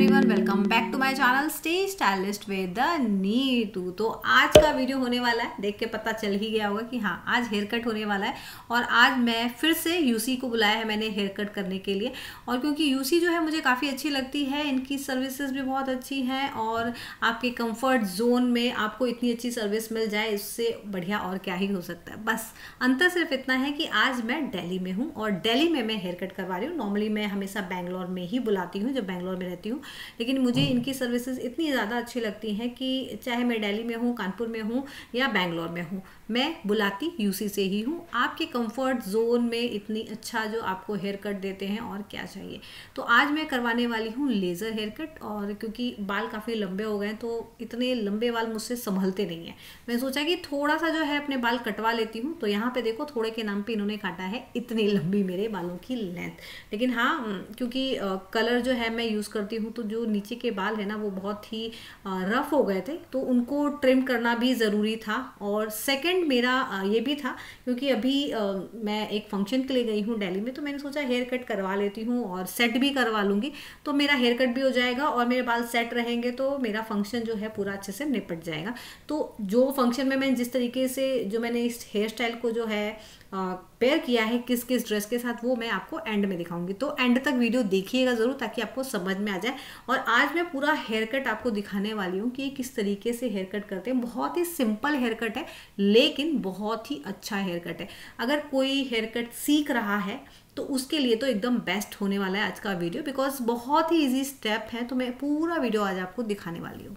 Everyone welcome back to my channel stay stylist with the तो आज का video होने वाला है। देख के पता चल ही गया होगा कि हाँ आज हेयर कट होने वाला है। और आज मैं फिर से यूसी को बुलाया है मैंने हेयर कट करने के लिए। और क्योंकि यूसी जो है मुझे काफ़ी अच्छी लगती है, इनकी सर्विसेज़ भी बहुत अच्छी हैं और आपके कंफर्ट जोन में आपको इतनी अच्छी सर्विस मिल जाए इससे बढ़िया और क्या ही हो सकता है। बस, अंतर सिर्फ़ इतना है कि आज मैं डेली में हूँ और डेली में मैं हेयर कट करवा रही हूँ। नॉर्मली मैं हमेशा बैंगलोर में ही बुलाती हूँ, जब बैंगलोर में रहती हूँ। लेकिन मुझे हम्म। इनकी सर्विसेज़ इतनी ज़्यादा अच्छी लगती हैं कि चाहे मैं दिल्ली में हूँ कानपुर में हूँ या बैंगलोर में हूँ मैं बुलाती यूसी से ही हूँ। आपके कंफर्ट जोन में इतनी अच्छा जो आपको हेयर कट देते हैं और क्या चाहिए। तो आज मैं करवाने वाली हूँ लेज़र हेयर कट और क्योंकि बाल काफ़ी लंबे हो गए तो इतने लंबे बाल मुझसे संभलते नहीं हैं। मैं सोचा कि थोड़ा सा जो है अपने बाल कटवा लेती हूँ तो यहाँ पे देखो थोड़े के नाम पे इन्होंने काटा है इतनी लंबी मेरे बालों की लेंथ लेकिन हाँ क्योंकि कलर जो है मैं यूज़ करती हूँ तो जो नीचे के बाल है ना, वो बहुत ही रफ हो गए थे तो उनको ट्रिम करना भी ज़रूरी था। और सेकंड मेरा ये भी था, क्योंकि अभी मैं एक फ़ंक्शन के लिए गई हूँ दिल्ली में तो मैंने सोचा हेयर कट करवा लेती हूँ और सेट भी करवा लूँगी। तो मेरा हेयर कट भी हो जाएगा और मेरे बाल सेट रहेंगे तो मेरा फ़ंक्शन जो है पूरा अच्छे से निपट जाएगा। तो जो फ़ंक्शन में मैं जिस तरीके से, जो मैंने इस हेयर स्टाइल को जो है पेयर किया है किस किस ड्रेस के साथ, वो मैं आपको एंड में दिखाऊँगी। तो एंड तक वीडियो देखिएगा ज़रूर, ताकि आपको समझ में आ जाए। और आज मैं पूरा हेयर कट आपको दिखाने वाली हूँ कि किस तरीके से हेयर कट करते हैं। बहुत ही सिंपल हेयर कट है, लेकिन बहुत ही अच्छा हेयर कट है। अगर कोई हेयर कट सीख रहा है तो उसके लिए तो एकदम बेस्ट होने वाला है आज का वीडियो बिकॉज़ बहुत ही ईजी स्टेप है तो मैं पूरा वीडियो आज आपको दिखाने वाली हूँ।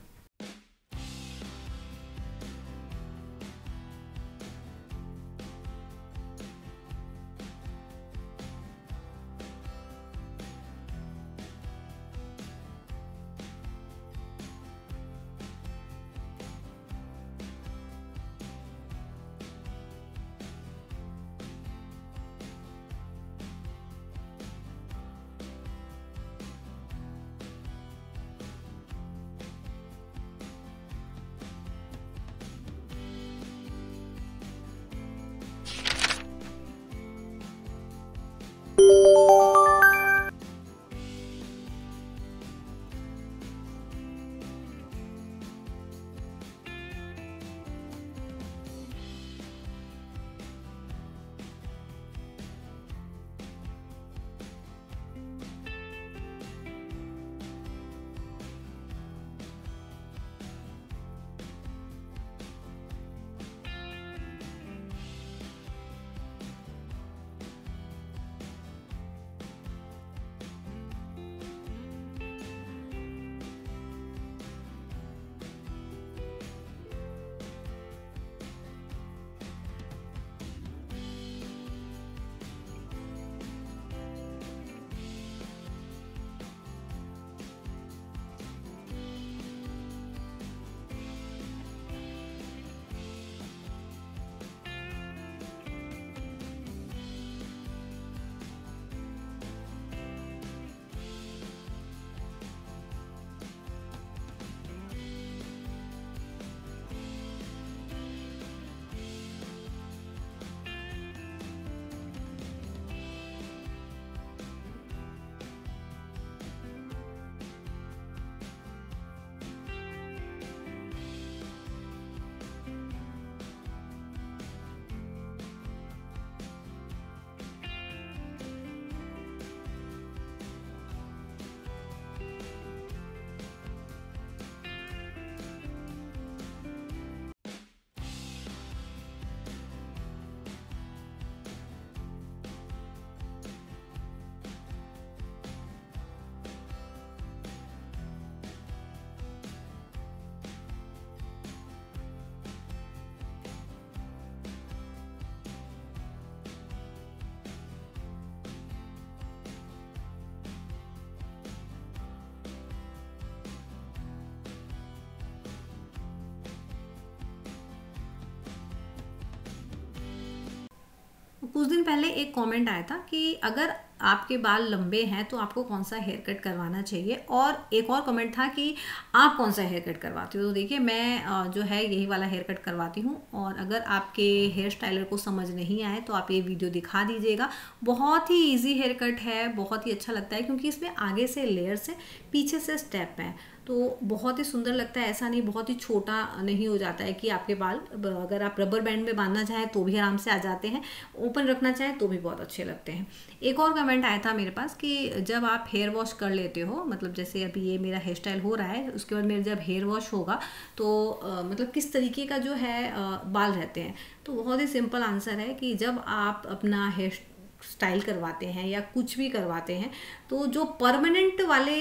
कुछ दिन पहले एक कमेंट आया था कि अगर आपके बाल लंबे हैं तो आपको कौन सा हेयर कट करवाना चाहिए? और एक और कमेंट था कि आप कौन सा हेयर कट करवाते हो? तो देखिए, मैं जो है यही वाला हेयर कट करवाती हूँ। और अगर आपके हेयर स्टाइलर को समझ नहीं आए तो आप ये वीडियो दिखा दीजिएगा। बहुत ही ईजी हेयर कट है, बहुत ही अच्छा लगता है क्योंकि इसमें आगे से लेयर्स हैं, पीछे से स्टेप है। तो बहुत ही सुंदर लगता है ऐसा नहीं बहुत ही छोटा नहीं हो जाता है कि आपके बाल अगर आप रबर बैंड में बांधना चाहें तो भी आराम से आ जाते हैं ओपन रखना चाहें तो भी बहुत अच्छे लगते हैं। एक और कमेंट आया था मेरे पास कि जब आप हेयर वॉश कर लेते हो मतलब जैसे अभी ये मेरा हेयर स्टाइल हो रहा है उसके बाद मेरे जब हेयर वॉश होगा तो आ, मतलब किस तरीके का जो है आ, बाल रहते हैं? तो बहुत ही सिंपल आंसर है कि जब आप अपना हेयर स्टाइल करवाते हैं या कुछ भी करवाते हैं तो जो परमानेंट वाले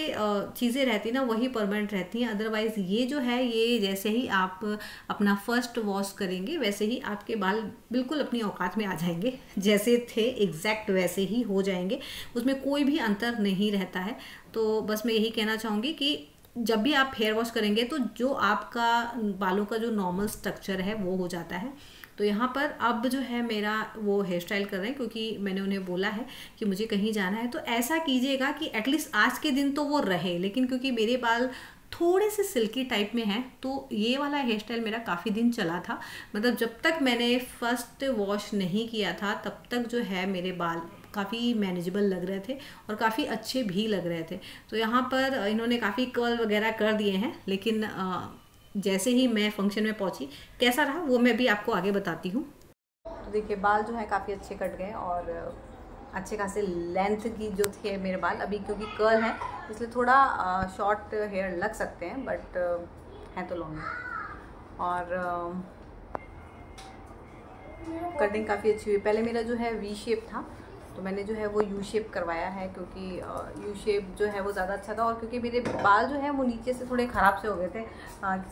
चीज़ें रहती ना, वही परमानेंट रहती हैं। अदरवाइज़ ये जो है, ये जैसे ही आप अपना फ़र्स्ट वॉश करेंगे, वैसे ही आपके बाल बिल्कुल अपनी औकात में आ जाएँगे। जैसे थे एग्जैक्ट वैसे ही हो जाएँगे। उसमें कोई भी अंतर नहीं रहता है। तो बस मैं यही कहना चाहूँगी कि जब भी आप हेयर वॉश करेंगे तो जो आपका बालों का जो नॉर्मल स्ट्रक्चर है, वो हो जाता है। तो यहाँ पर अब जो है मेरा वो हेयर स्टाइल कर रहे हैं, क्योंकि मैंने उन्हें बोला है कि मुझे कहीं जाना है। तो ऐसा कीजिएगा कि एटलीस्ट आज के दिन तो वो रहे, लेकिन क्योंकि मेरे बाल थोड़े से सिल्की टाइप में हैं तो ये वाला हेयर स्टाइल मेरा काफ़ी दिन चला था। मतलब जब तक मैंने फ़र्स्ट वॉश नहीं किया था, तब तक जो है मेरे बाल काफ़ी मैनेजेबल लग रहे थे और काफ़ी अच्छे भी लग रहे थे। तो यहाँ पर इन्होंने काफ़ी कर्ल वगैरह कर दिए हैं, लेकिन जैसे ही मैं फ़ंक्शन में पहुँची, कैसा रहा वो मैं भी आपको आगे बताती हूँ। तो देखिए, बाल जो है काफ़ी अच्छे कट गए और अच्छे खासे लेंथ की जो थे मेरे बाल, अभी क्योंकि कर्ल है, इसलिए थोड़ा शॉर्ट हेयर लग सकते हैं बट हैं तो लॉन्ग और कटिंग काफ़ी अच्छी हुई। पहले मेरा जो है वी शेप था तो मैंने जो है वो यू शेप करवाया है क्योंकि यू शेप जो है वो ज़्यादा अच्छा था और क्योंकि मेरे बाल जो है वो नीचे से थोड़े ख़राब से हो गए थे।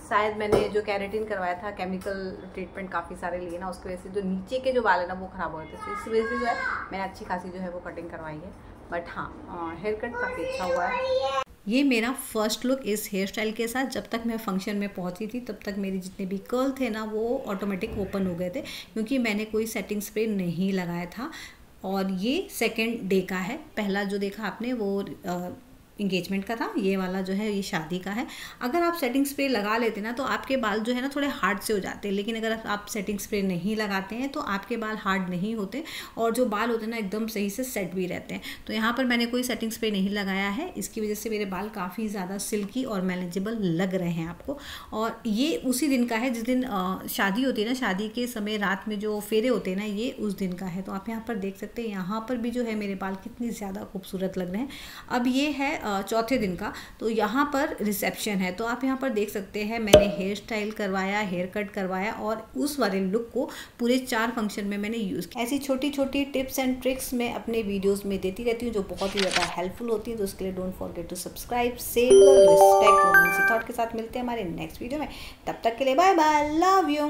शायद मैंने जो कैरेटिन करवाया था, केमिकल ट्रीटमेंट काफ़ी सारे लिए ना, उसकी वजह से जो नीचे के जो बाल है ना वो ख़राब हो गए थे। तो इस वजह से जो है मैंने अच्छी खासी जो है वो कटिंग करवाई है। बट हाँ हेयर कट काफ़ी अच्छा हुआ है। ये मेरा फ़र्स्ट लुक इस हेयर स्टाइल के साथ। जब तक मैं फ़ंक्शन में पहुँची थी, तब तक मेरे जितने भी कर्ल थे ना, वो ऑटोमेटिक ओपन हो गए थे। क्योंकि मैंने कोई सेटिंग स्प्रे नहीं लगाया था। और ये सेकेंड डे का है। पहला जो देखा आपने वो इंगेजमेंट का था, ये वाला जो है, ये शादी का है। अगर आप सेटिंग स्प्रे लगा लेते ना तो आपके बाल जो है ना, थोड़े हार्ड से हो जाते हैं। लेकिन अगर आप सेटिंग स्प्रे नहीं लगाते हैं तो आपके बाल हार्ड नहीं होते और जो बाल होते हैं ना, एकदम सही से सेट भी रहते हैं। तो यहाँ पर मैंने कोई सेटिंग स्प्रे नहीं लगाया है। इसकी वजह से मेरे बाल काफ़ी ज़्यादा सिल्की और मैनेजेबल लग रहे हैं आपको। और ये उसी दिन का है, जिस दिन शादी होती है ना, शादी के समय रात में जो फेरे होते हैं ना, ये उस दिन का है। तो आप यहाँ पर देख सकते हैं, यहाँ पर भी जो है मेरे बाल कितनी ज़्यादा खूबसूरत लग रहे हैं। अब ये है चौथे दिन का तो यहाँ पर रिसेप्शन है। तो आप यहाँ पर देख सकते हैं, मैंने हेयर स्टाइल करवाया हेयर कट करवाया और उस वाले लुक को पूरे चार फ़ंक्शन में मैंने यूज़ किया। ऐसी छोटी छोटी टिप्स एंड ट्रिक्स मैं अपने वीडियोज़ में देती रहती हूँ जो बहुत ही ज़्यादा हेल्पफुल होती है। तो उसके लिए don't forget to subscribe save respect thought के साथ मिलते हैं हमारे नेक्स्ट वीडियो में। तब तक के लिए बाय बाय लव यू